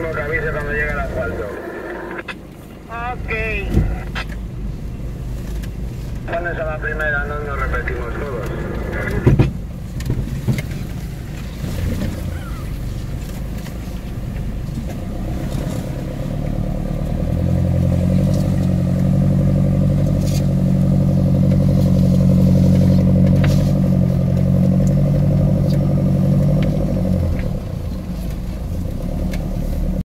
único que avise cuando llegue el asfalto. Ok. Pones a la primera, no nos repetimos todos.